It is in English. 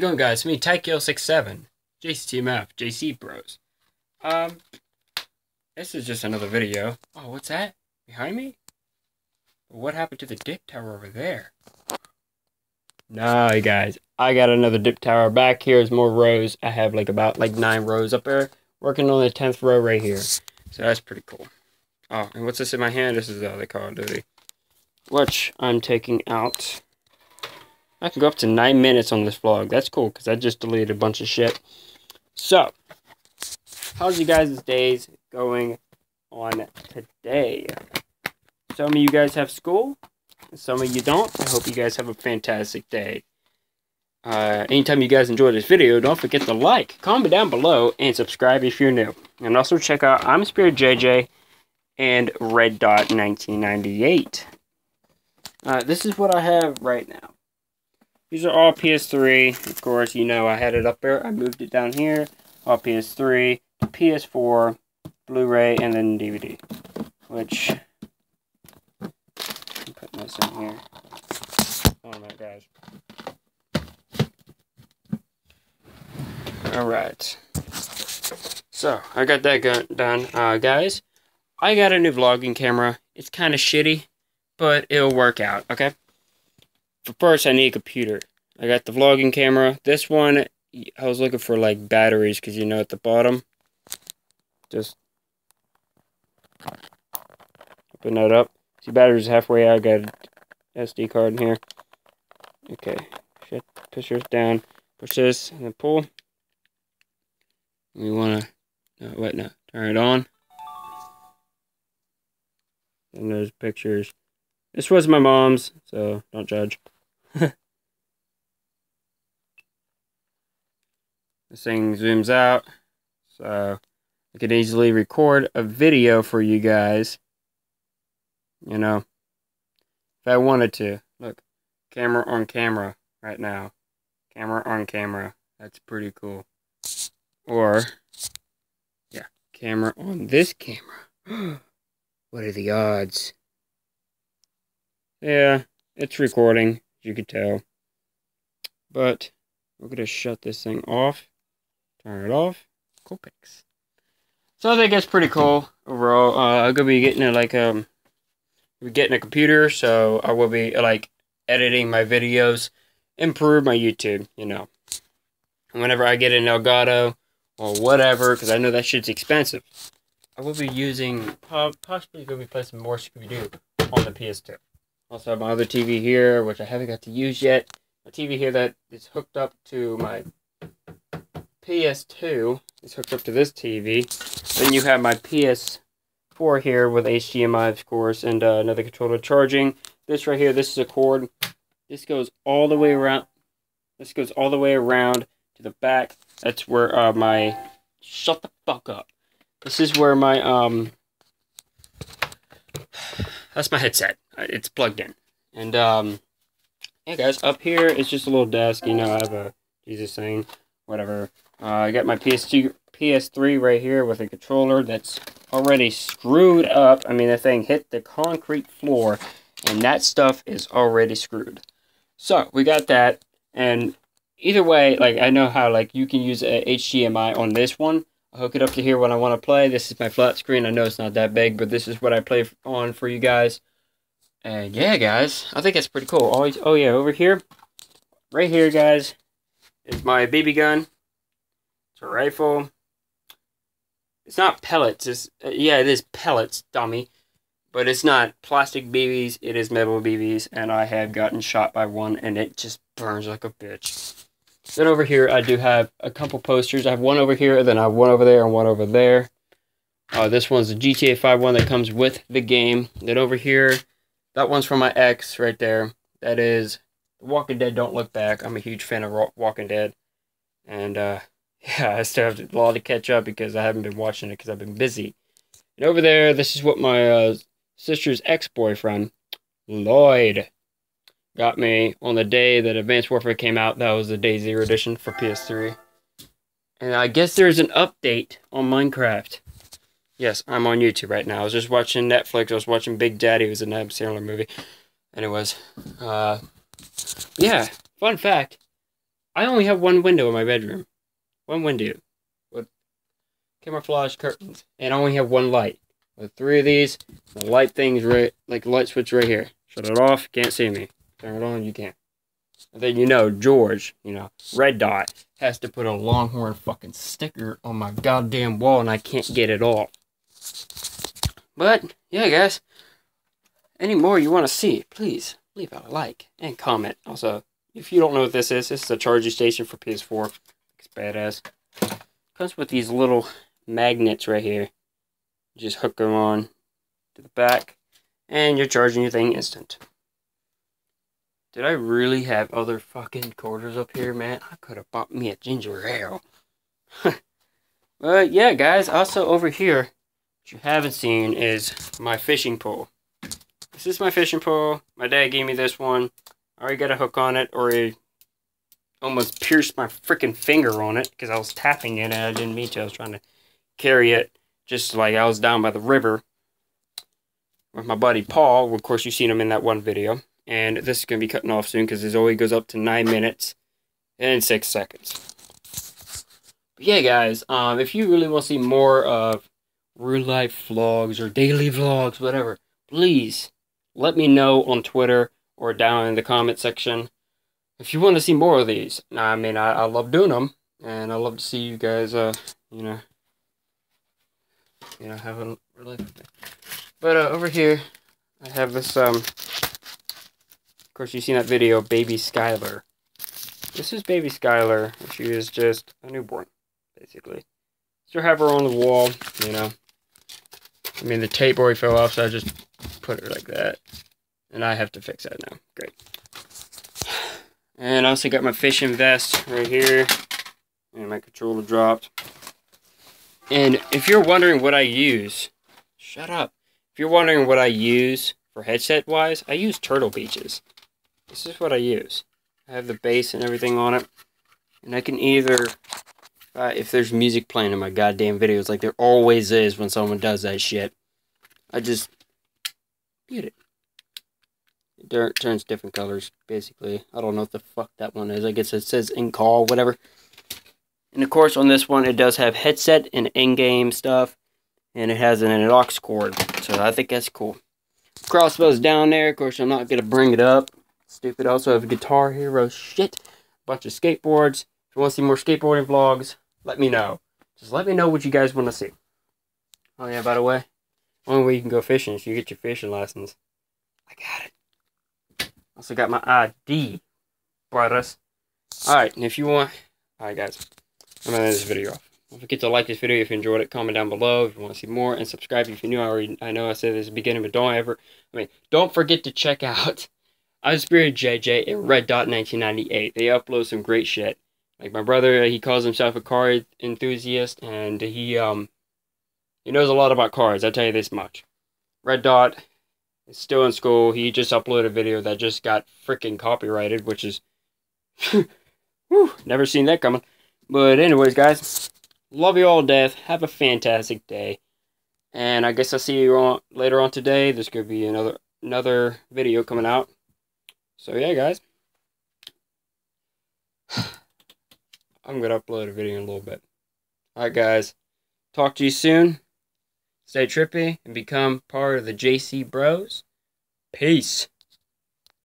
going guys? It's me, Tykil67, JCTMF, JC Bros. Um, this is just another video. Oh, what's that? Behind me? What happened to the dip tower over there? No, guys, I got another dip tower. Back here is more rows. I have like about like nine rows up there. Working on the 10th row right here. So that's pretty cool. Oh, and what's this in my hand? This is the other Call of Duty. Which I'm taking out. I can go up to 9 minutes on this vlog. That's cool, because I just deleted a bunch of shit. So, how's you guys' days going on today? Some of you guys have school. Some of you don't. I hope you guys have a fantastic day. Uh, anytime you guys enjoy this video, don't forget to like, comment down below, and subscribe if you're new. And also check out I'm Spirit JJ and Red Dot 1998. Uh, this is what I have right now. These are all PS3. Of course, you know I had it up there. I moved it down here. All PS3, PS4, Blu-ray, and then DVD. Which, I'm putting this in here. Oh my gosh. Alright. So, I got that done. Uh, guys, I got a new vlogging camera. It's kind of shitty, but it'll work out, okay? First, I need a computer. I got the vlogging camera. This one, I was looking for, like, batteries, because, you know, at the bottom, just open that up. See, battery's halfway out. I got SD card in here. Okay, shit, push this down. Push this, and then pull. We want to, no, wait, no, turn it on. And there's pictures. This was my mom's, so don't judge. this thing zooms out, so I could easily record a video for you guys. You know, if I wanted to. Look, camera on camera right now. Camera on camera. That's pretty cool. Or, yeah, camera on this camera. what are the odds? Yeah, it's recording, you can tell. But, we're going to shut this thing off. Turn it off. Cool pics. So I think that's pretty cool overall. Uh, I'm going to be getting a, like, um, be getting a computer, so I will be, like, editing my videos, improve my YouTube, you know. Whenever I get an Elgato, or whatever, because I know that shit's expensive. I will be using, possibly going to be playing some more Scooby-Doo on the PS2. Also have my other TV here, which I haven't got to use yet. My TV here that is hooked up to my PS2 is hooked up to this TV. Then you have my PS4 here with HDMI, of course, and uh, another controller charging. This right here, this is a cord. This goes all the way around. This goes all the way around to the back. That's where uh, my... Shut the fuck up. This is where my, um... That's my headset. Uh, it's plugged in. And, um... Yeah, guys, up here is just a little desk. You know, I have a Jesus thing. Whatever. Uh, I got my PS2, PS3 right here with a controller that's already screwed up. I mean, the thing hit the concrete floor, and that stuff is already screwed. So, we got that, and either way, like I know how like you can use a HDMI on this one. I hook it up to here when I want to play. This is my flat screen. I know it's not that big, but this is what I play on for you guys. And yeah, guys, I think that's pretty cool. Always, oh yeah, over here, right here, guys, is my BB gun. It's a rifle. It's not pellets. It's uh, yeah, it is pellets, dummy. But it's not plastic BBs. It is metal BBs, and I have gotten shot by one, and it just burns like a bitch. Then over here, I do have a couple posters. I have one over here, and then I have one over there and one over there. Uh, this one's the GTA 5 one that comes with the game. Then over here, that one's from my ex right there. That is Walking Dead Don't Look Back. I'm a huge fan of Walking Dead. And, uh, yeah, I still have a lot to catch up because I haven't been watching it because I've been busy. And over there, this is what my uh, sister's ex-boyfriend, Lloyd, got me on the day that Advanced Warfare came out. That was the day zero edition for PS3. And I guess there's an update on Minecraft. Yes, I'm on YouTube right now. I was just watching Netflix. I was watching Big Daddy. It was an Adam Sandler movie. Was, uh, yeah, fun fact. I only have one window in my bedroom. One window. With camouflage curtains. And I only have one light. With three of these, the light thing's right, like light switch right here. Shut it off, can't see me. Turn it on, you can't. And then you know, George, you know, Red Dot, has to put a Longhorn fucking sticker on my goddamn wall and I can't get it off. But, yeah, guys. Any more you want to see, please leave a like and comment. Also, if you don't know what this is, this is a charging station for PS4. It's badass. Comes with these little magnets right here. Just hook them on to the back, and you're charging your thing instant. Did I really have other fucking quarters up here, man? I could have bought me a ginger ale. but yeah, guys, also over here, what you haven't seen is my fishing pole. This is my fishing pole. My dad gave me this one. I already got a hook on it, or he almost pierced my freaking finger on it because I was tapping it and I didn't mean to. I was trying to carry it just like I was down by the river with my buddy Paul. Of course, you've seen him in that one video. And this is going to be cutting off soon because this always goes up to 9 minutes and 6 seconds. But yeah, guys, um, if you really want to see more of real life vlogs or daily vlogs, whatever, please let me know on Twitter or down in the comment section if you want to see more of these. I mean, I, I love doing them, and I love to see you guys, uh, you know, you know, have a real life. But uh, over here, I have this um course, you've seen that video, Baby Skylar. This is Baby Skylar. She is just a newborn, basically. Still have her on the wall, you know. I mean, the tape already fell off, so I just put her like that. And I have to fix that now. Great. And I also got my fishing vest right here. And my controller dropped. And if you're wondering what I use, shut up. If you're wondering what I use for headset wise, I use Turtle Beaches. This is what I use. I have the base and everything on it. And I can either, uh, if there's music playing in my goddamn videos, like there always is when someone does that shit, I just mute it. It turns different colors, basically. I don't know what the fuck that one is. I guess it says in call, whatever. And of course, on this one, it does have headset and in-game stuff. And it has an aux cord. So I think that's cool. Crossbow's down there. Of course, I'm not going to bring it up. Stupid. Also have a Guitar Hero shit. Bunch of skateboards. If you want to see more skateboarding vlogs, let me know. Just let me know what you guys want to see. Oh yeah, by the way, only way you can go fishing is you get your fishing license. I got it. Also got my ID, brothers. Alright, and if you want... Alright guys, I'm to end this video off. Don't forget to like this video if you enjoyed it. Comment down below if you want to see more. And subscribe if you're new. I already I know I said this at the beginning, but don't ever... I mean, don't forget to check out Spirit JJ and Red Dot 1998. They upload some great shit. Like my brother, he calls himself a car enthusiast, and he um he knows a lot about cars. I'll tell you this much. Red Dot is still in school. He just uploaded a video that just got freaking copyrighted, which is whew, never seen that coming. But anyways, guys, love you all death. Have a fantastic day. And I guess I'll see you on later on today. There's gonna be another another video coming out. So yeah, guys. I'm going to upload a video in a little bit. Alright, guys. Talk to you soon. Stay trippy and become part of the JC Bros. Peace.